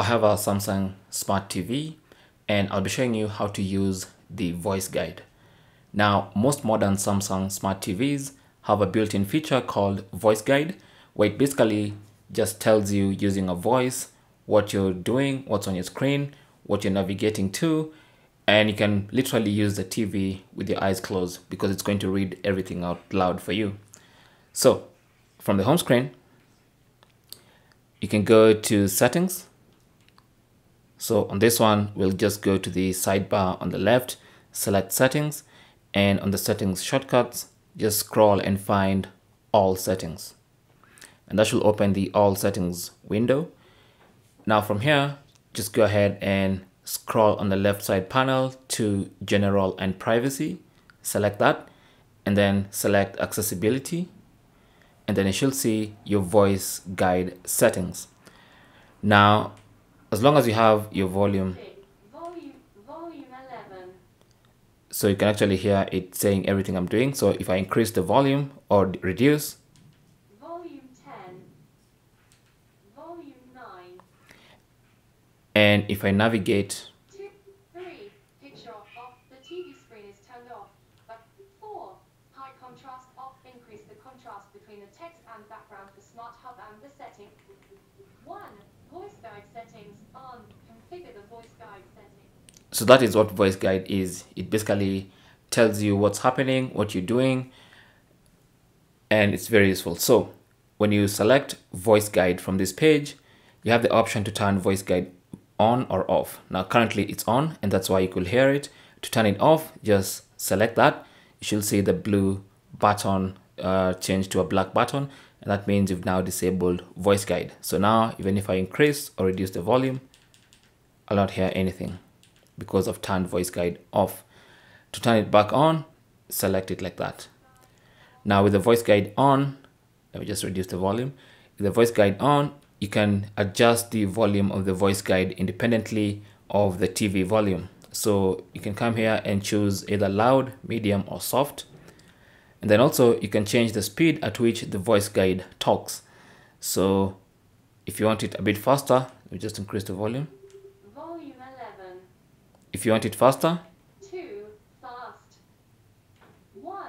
I have a Samsung Smart TV and I'll be showing you how to use the voice guide. Now, most modern Samsung Smart TVs have a built-in feature called voice guide where it basically just tells you using a voice what you're doing, what's on your screen, what you're navigating to, and you can literally use the TV with your eyes closed because it's going to read everything out loud for you. So from the home screen, you can go to settings. So on this one, we'll just go to the sidebar on the left, select settings, and on the settings shortcuts, just scroll and find all settings. And that should open the all settings window. Now from here, just go ahead and scroll on the left side panel to general and privacy, select that, and then select accessibility and then you should see your voice guide settings. Now, as long as you have your volume, volume, volume 11. so you can actually hear it saying everything I'm doing. So if I increase the volume or reduce, Volume 10. Volume 9. and if I navigate, 2, 3. Picture off. The TV screen is turned off. But 4. High contrast off. Increase the contrast between the text and background for Smart Hub and the setting. 1. Voice guide settings on. Configure the voice guide settings. So that is what voice guide is. It basically tells you what's happening, what you're doing, and it's very useful. So when you select voice guide from this page, you have the option to turn voice guide on or off. Now currently it's on and that's why you could hear it. To turn it off, just select that. You should see the blue button uh, change to a black button and that means you've now disabled voice guide. So now even if I increase or reduce the volume, I'll not hear anything because I've turned voice guide off. To turn it back on, select it like that. Now with the voice guide on, let me just reduce the volume. With the voice guide on, you can adjust the volume of the voice guide independently of the TV volume. So you can come here and choose either loud, medium or soft. And then also you can change the speed at which the voice guide talks. So if you want it a bit faster, we just increase the volume. Volume 11. If you want it faster, 2. Fast. 1.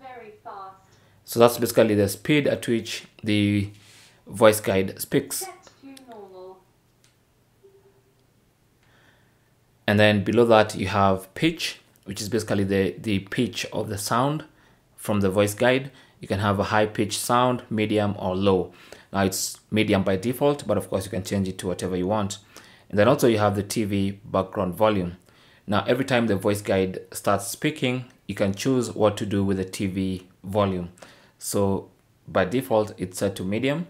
Very fast. so that's basically the speed at which the voice guide speaks. Set to normal. And then below that you have pitch, which is basically the, the pitch of the sound from the voice guide. You can have a high pitch sound, medium or low. Now it's medium by default, but of course you can change it to whatever you want. And then also you have the TV background volume. Now every time the voice guide starts speaking, you can choose what to do with the TV volume. So by default, it's set to medium,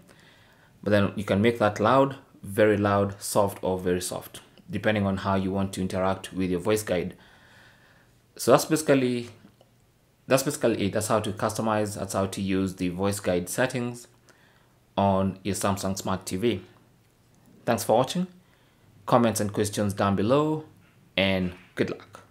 but then you can make that loud, very loud, soft, or very soft, depending on how you want to interact with your voice guide. So that's basically that's basically it. That's how to customize, that's how to use the voice guide settings on your Samsung Smart TV. Thanks for watching. Comments and questions down below, and good luck.